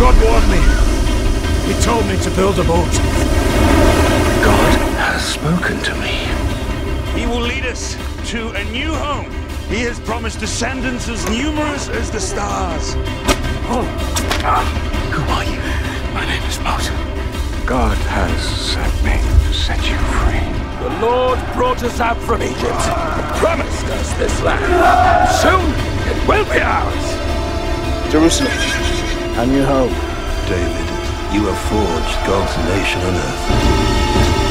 God warned me. He told me to build a boat. God has spoken to me. He will lead us to a new home. He has promised descendants as numerous as the stars. Oh. Ah, Who are you? My name is Moses. God has sent me to set you free. The Lord brought us out from Egypt, promised us this land. Soon it will be ours. Jerusalem, a new home. David, you have forged God's nation on earth.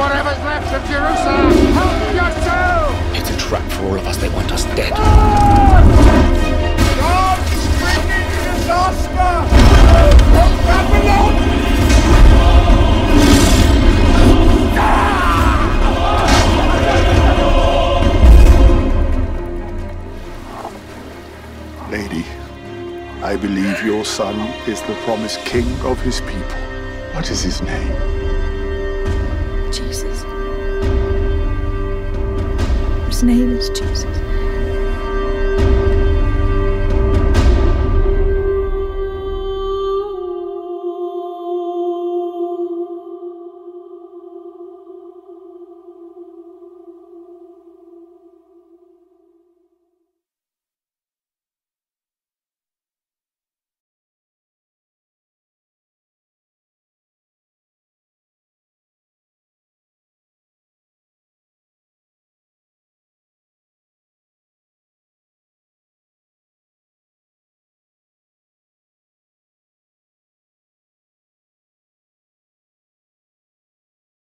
Whatever's left of Jerusalem, help yourself! It's a trap for all of us. They want us dead. God's bringing disaster! From Babylon! Lady, I believe your son is the promised king of his people. What is his name? Jesus. His name is Jesus.